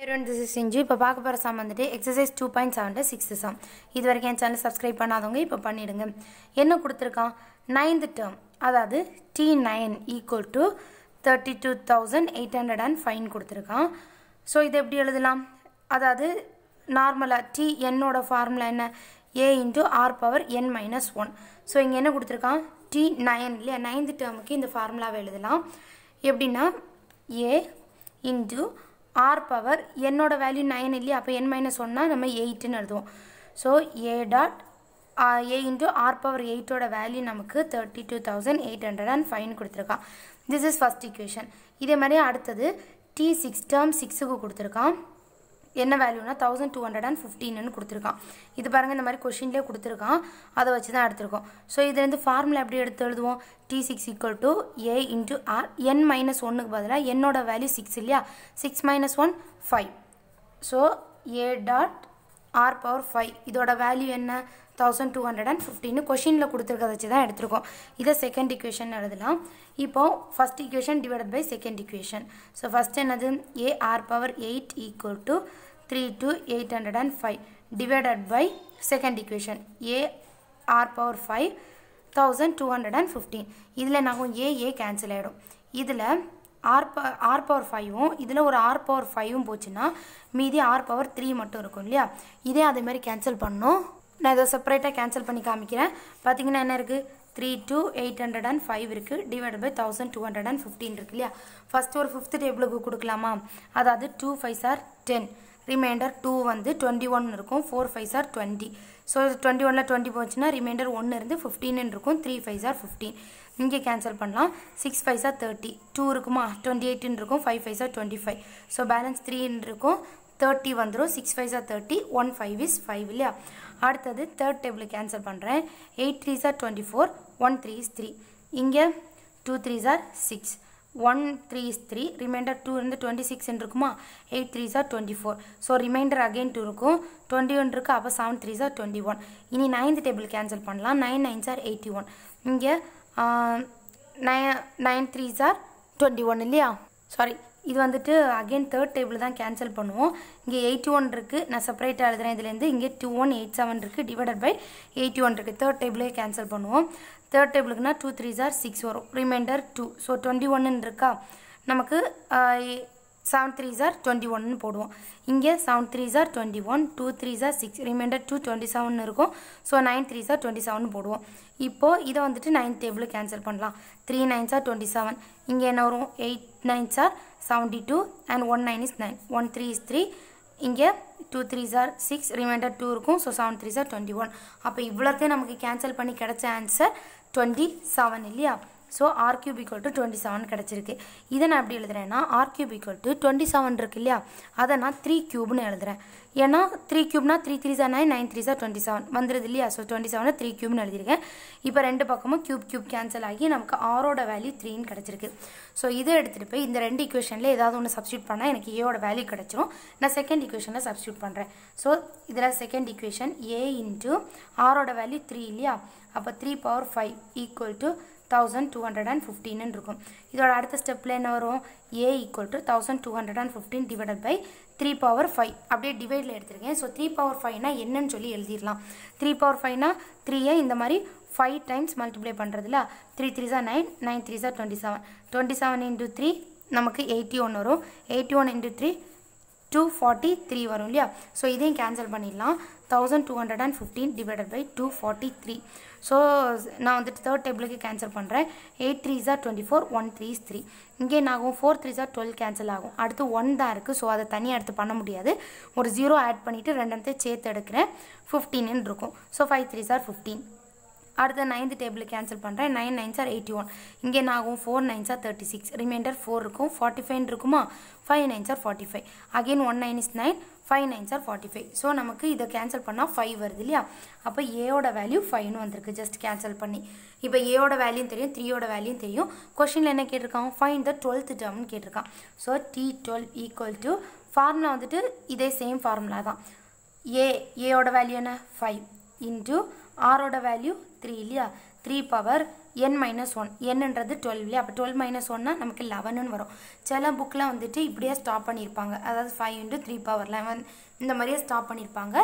everyone this is சிஞ்சு இப்போ பார்க்க போகிற சாம் வந்துட்டு exercise two point seven six sum இது வரைக்கும் என் சேனல் சப்ஸ்கிரைப் பண்ணாதவங்க இப்போ பண்ணிவிடுங்க என்ன கொடுத்துருக்கான்? நைன்த் டேர்ம் அதாவது T nine equal to thirty two thousand eight hundred and five கொடுத்துருக்கான். ஸோ இது எப்படி எழுதலாம்? அதாவது நார்மலாக டி என்னோட ஃபார்முலா என்ன? A into R power N minus one so இங்கே என்ன கொடுத்துருக்கான்? டி நைன் இல்லையா? நைன்த் டேர்முக்கு இந்த ஃபார்முலாவை எழுதலாம். எப்படின்னா ஏ இன்ட்டு ஆர் பவர் என்னோடய வேல்யூ நைன் இல்லையா அப்போ என் மைனஸ் ஒன்னா நம்ம எயிட்டுன்னு எழுதுவோம். So A dot A into R power எயிட்டோட value நமக்கு thirty two thousand eight hundred and five கொடுத்துருக்கான். திஸ் இஸ் ஃபஸ்ட் இக்குவேஷன் இதே மாதிரி அடுத்தது டி சிக்ஸ் டேர்ம் சிக்ஸுக்கு கொடுத்துருக்கான். என்ன வேல்யூனா தௌசண்ட் டூ ஹண்ட்ரட் அண்ட் ஃபிஃப்டீன்னு கொடுத்துருக்கான். இது பாருங்கள் இந்த மாதிரி கொஷின்லேயே கொடுத்துருக்கான். அதை வச்சு தான் எடுத்திருக்கோம் ஸோ இதுலேருந்து ஃபார்முலா எப்படி எடுத்து எழுதுவோம்? T six equal to A into R N minus ஒன்றுக்கு பதிலாக என்னோட வேல்யூ சிக்ஸ் இல்லையா? Six minus one five so A dot R power five இதோட வேல்யூ என்ன? தௌசண்ட் டூ ஹண்ட்ரட் அண்ட் ஃபிஃப்டின்னு கொஷினில் கொடுத்துருக்கத வச்சு தான் எடுத்திருக்கோம். இதை செகண்ட் இக்குவேஷன் எழுதலாம். இப்போ first equation divided by second equation so first என்னது? A R power eight equal to three two eight hundred and five divided by second equation A R power five thousand two hundred and fifteen இதில் நாங்கள் ஏ ஏ cancel ஆகிடும் இதில் R ப R power ஃபைவும் இதில் ஒரு R power ஃபைவும் போச்சுன்னா மீதி R power three மட்டும் இருக்கும் இல்லையா? இதே அதேமாதிரி கேன்சல் பண்ணோம். நான் இதை செப்பரேட்டாக கேன்சல் பண்ணி காமிக்கிறேன். பார்த்தீங்கன்னா என்ன இருக்குது three two eight hundred and five இருக்குது divide by thousand two hundred and fifteen இருக்கு இல்லையா? ஃபஸ்ட்டு ஒரு ஃபிஃப்த் டேபிளுக்கு கொடுக்கலாமா? அதாவது டூ ஃபைவ் சார் டென் ரிமைண்டர் டூ வந்து டுவெண்ட்டி ஒன் இருக்கும் ஃபோர் ஃபைவ் சார் டுவெண்ட்டி ஸோ டுவெண்ட்டி ஒனில் டுவெண்ட்டி போச்சுன்னா ரிமைண்டர் ஒன்று இருந்து ஃபிஃப்டீன் இருக்கும். த்ரீ ஃபைவ் சார் ஃபிஃப்டீன் இங்கே கேன்சல் பண்ணலாம். சிக்ஸ் ஃபைவ் சார் தேர்ட்டி டூ இருக்குமா? டுவெண்ட்டி எயிட்டின் இருக்கும். ஃபைவ் ஃபைவ் சார் டுவெண்ட்டி ஃபைவ் ஸோ பேலன்ஸ் த்ரீன்னு இருக்கும். தேர்ட்டி வந்துடும் six five sir thirty one five is five இல்லையா? அடுத்தது தேர்ட் டேபிள் கேன்சல் பண்ணுறேன் eight three sir twenty four one three is three இங்கே two three sir six one three is three remainder two இருந்து twenty six இருக்குமா eight three sir twenty four so remainder again two இருக்கும். Twenty one இருக்குது அப்போ seven three சார் twenty one இனி ninth table cancel பண்ணலாம். Nine nine சார் eighty one இங்கே நைன் நைன் த்ரீ சார் டுவெண்ட்டி ஒன் இல்லையா? சாரி இது வந்துட்டு அகெயின் தேர்ட் டேபிள் தான் கேன்சல் பண்ணுவோம். இங்கே எயிட்டி ஒன் இருக்குது நான் செப்பரேட்டாக எழுதுறேன். இதுலேருந்து இங்கே டூ ஒன் எயிட் செவன் இருக்குது டிவைடட் பை எயிட்டி ஒன் இருக்குது தேர்ட் டேபிளே கேன்சல் பண்ணுவோம். தேர்ட் டேபிளுக்குனா டூ த்ரீ சார் சிக்ஸ் வரும். ரிமைண்டர் டூ ஸோ டுவெண்ட்டி ஒன்னு இருக்கா? நமக்கு செவன் த்ரீ சார் டுவெண்ட்டி ஒன்னு போடுவோம். இங்கே செவன் த்ரீ சார் twenty one two three sir six remainder two twenty seven இருக்கும். ஸோ நைன் த்ரீ சார் டுவெண்ட்டி செவன் போடுவோம். இப்போது இதை வந்துட்டு நைன் டேபிள் கேன்சல் பண்ணலாம். த்ரீ நைன் சார் டுவெண்ட்டி செவன் இங்கே என்ன வரும்? Eight nine sir seventy two and one nine is nine one three is three இங்கே டூ த்ரீ சார் சிக்ஸ் ரிமைண்டர் டூ இருக்கும். ஸோ செவன் த்ரீ சார் டுவெண்ட்டி ஒன் அப்போ இவ்வளோத்தையும் நமக்கு கேன்சல் பண்ணி கிடச்ச ஆன்சர் டுவெண்ட்டி செவன் இல்லையா? So R cube equal to twenty seven கிடச்சிருக்கு. இதை நான் எப்படி எழுதுறேன்னா R cube equal to twenty seven இருக்கு இல்லையா? அதை நான் த்ரீ க்யூப்னு எழுதுறேன். ஏன்னா த்ரீ க்யூப்னா த்ரீ த்ரீ சார் நைன் நைன் த்ரீ சார் டுவெண்ட்டி செவன் வந்துருது இல்லையா? ஸோ டுவெண்ட்டி செவனை த்ரீ க்யூப்னு எழுதியிருக்கேன். இப்போ ரெண்டு பக்கமும் க்யூப் க்யூப் கேன்சல் ஆகி நமக்கு ஆரோட வேல்யூ த்ரீன்னு கிடச்சிருக்கு. ஸோ இதை எடுத்துகிட்டு போய் இந்த ரெண்டு இக்குவேஷனில் ஏதாவது ஒன்று சப்ஸ்டியூட் பண்ணால் எனக்கு ஏயோட வேல்யூ கிடச்சிரும். நான் செகண்ட் இக்குவேஷனில் சப்ஸ்டியூட் பண்ணுறேன் ஸோ இதில் செகண்ட் இக்குவேஷன் ஏ இன்ட்டு ஆரோட வேல்யூ த்ரீ இல்லையா? அப்போ three power five equal to thousand two hundred and ஃபிஃப்டின்னு இருக்கும். இதோட அடுத்த ஸ்டெப்பில் என்ன வரும்? A equal to thousand two hundred and fifteen divided by three power five அப்படியே டிவைடில் எடுத்திருக்கேன். ஸோ த்ரீ பவர் ஃபைவ்னா என்னன்னு சொல்லி எழுதிடலாம். த்ரீ பவர் ஃபைவ்னா த்ரீயை இந்த மாதிரி ஃபைவ் டைம்ஸ் மல்டிப்ளை பண்ணுறதுல த்ரீ த்ரீ சார் nine nine three sir twenty seven twenty seven into three நமக்கு எயிட்டி ஒன் வரும். Eighty one into three two forty three வரும் இல்லையா? ஸோ இதையும் கேன்சல் பண்ணிடலாம். Thousand two hundred and fifteen divided by two forty three so நான் வந்துட்டு third டேபிளுக்கு cancel பண்ணுறேன் eight three jar twenty four one three three இங்கே என்ன ஆகும்? ஃபோர் த்ரீ ஜார் டுவெல் கேன்சல் ஆகும். அடுத்து ஒன் தான் இருக்குது ஸோ அதை தனியாக எடுத்து பண்ண முடியாது. ஒரு ஜீரோ ஆட் பண்ணிவிட்டு ரெண்டு சேர்த்து எடுக்கிறேன். ஃபிஃப்டீன்னு இருக்கும். ஸோ ஃபைவ் த்ரீ ஜார் ஃபிஃப்டீன் அடுத்த நைன்த் டேபிள் கேன்சல் பண்ணுறேன் நைன் நைன் சார் எயிட்டி ஒன் இங்கே என்ன ஆகும்? ஃபோர் நைன் சார் தேர்ட்டி சிக்ஸ் ரிமைண்டர் ஃபோர் இருக்கும். ஃபார்ட்டி ஃபைவ் இருக்குமா? Five nine sir forty five again one nine is nine five nines are forty five so நமக்கு இதை கேன்சல் பண்ணால் ஃபைவ் வருது இல்லையா? அப்போ ஏயோட வேல்யூ ஃபைவ்னு வந்திருக்கு. ஜஸ்ட் கேன்சல் பண்ணி. இப்போ ஏயோட வேல்யூ தெரியும் த்ரீயோட வேல்யூ தெரியும். கொஷினில் என்ன கேட்டிருக்கான் ஃபைன் த டுவெல்த் டேர்ம்னு கேட்டிருக்கான் so T twelve equal to formula வந்துட்டு இதே சேம் ஃபார்முலா தான். ஏ ஏயோட வேல்யூ என்ன? ஃபைவ் இன்ட்டு ஆரோட வேல்யூ த்ரீ இல்லையா? Three power N minus one என்னன்றது டுவெல் இல்லையா? அப்போ டுவெல் மைனஸ் ஒன்னா நமக்கு லெவனுன்னு வரும். சில புக்கில் வந்துட்டு இப்படியே ஸ்டாப் பண்ணியிருப்பாங்க. அதாவது five into three power eleven இந்த மாதிரியே ஸ்டாப் பண்ணியிருப்பாங்க.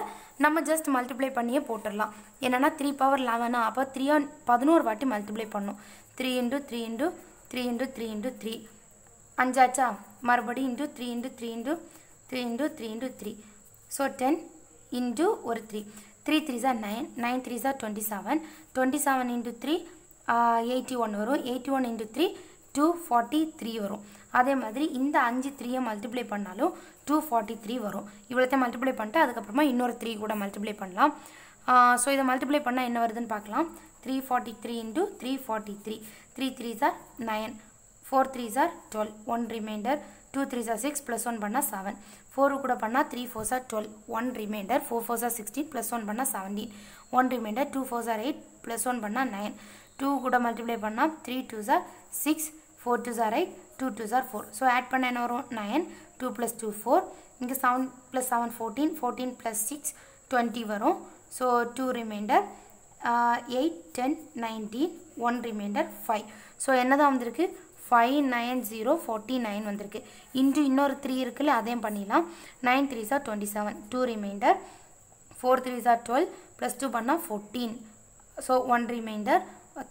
நம்ம ஜஸ்ட் மல்டிப்ளை பண்ணியே போட்டுடலாம். என்னென்னா த்ரீ பவர் லெவனா அப்போ த்ரீ பதினோரு வாட்டி மல்டிப்ளை பண்ணும். Three into three into three into three into three அஞ்சாச்சா? மறுபடியும் into three into three into three into three into three so ten into ஒரு த்ரீ த்ரீ த்ரீ சார் nine nine three sir twenty seven twenty seven into three eighty one வரும். Eighty one into three two forty three வரும். அதே மாதிரி இந்த அஞ்சு த்ரீயை multiply பண்ணாலும் டூ ஃபார்ட்டி த்ரீ வரும். இவ்வளோத்தையும் மல்டிப்ளை பண்ணிட்டு அதுக்கப்புறமா இன்னொரு த்ரீ கூட மல்டிப்ளை பண்ணலாம். ஸோ இதை மல்டிப்ளை பண்ணால் என்ன வருதுன்னு பார்க்கலாம். Three forty three into three forty three three three sir nine four three sir twelve one remainder two three sir six plus one பண்ணால் செவன் ஃபோர் கூட பண்ணால் three four sir twelve one remainder four four sir sixteen plus one பண்ணால் seventeen one remainder two four sir eight plus one பண்ணால் nine two கூட multiply பண்ணால் three two சார் six four two சார் eight two two sir four so add பண்ண என்ன வரும்? Nine two plus two four இங்கே seven plus seven fourteen fourteen plus six twenty வரும். So two remainder eight ten nineteen one remainder five so என்ன தான் வந்திருக்கு? Five nine zero forty nine வந்திருக்கு. Into இன்னொரு த்ரீ இருக்குல்ல அதையும் பண்ணிடலாம். Nine three sir twenty seven two remainder four three sir twelve plus two பண்ணால் fourteen so one remainder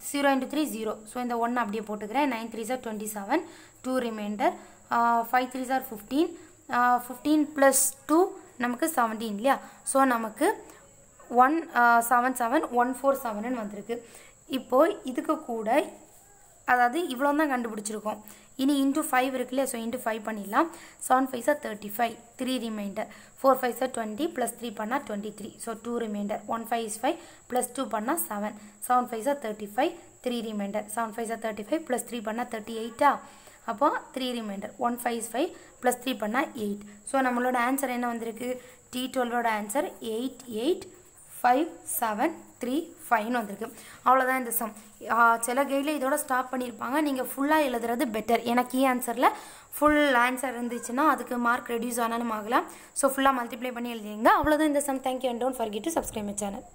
zero into three zero so இந்த ஒன்று அப்படியே போட்டுக்கிறேன். Nine three sir twenty seven two remainder five three sir fifteen fifteen plus two நமக்கு seventeen இல்லையா? So நமக்கு one seven seven one four செவனுன்னு வந்திருக்கு. இப்போது இதுக்கு கூட அதாவது இவ்வளோ தான் கண்டுபிடிச்சிருக்கோம். இனி இன்ட்டு ஃபைவ் இருக்குல்ல ஸோ இன்ட்டு ஃபைவ் பண்ணிடலாம். Seven five sir thirty five three remainder four five sir twenty plus three பண்ணால் twenty three so two remainder one five is five plus two பண்ணால் seven seven five sir thirty five three remainder seven five sir thirty five plus three பண்ணால் thirty எயிட்டா அப்போ three remainder one five is five plus three பண்ணால் eight so நம்மளோட answer என்ன வந்திருக்கு? D டுவெல்வோட answer eight eight five seven three ஃபைவ்னு வந்திருக்கு. அவ்வளோதான் இந்த சம் சில கைடில் இதோட ஸ்டாப் பண்ணியிருப்பாங்க. நீங்கள் ஃபுல்லாக எழுதுறது பெட்டர் எனக்கு ஏ ஆன்சரில் ஃபுல் ஆன்சர் இருந்துச்சுன்னா அதுக்கு மார்க் ரெடியூஸ் ஆனாலும் ஆகலாம். ஸோ ஃபுல்லாக மல்டிப்ளை பண்ணி எழுதிங்க அவ்வளோதான் இந்த sum thank you and don't forget to subscribe channel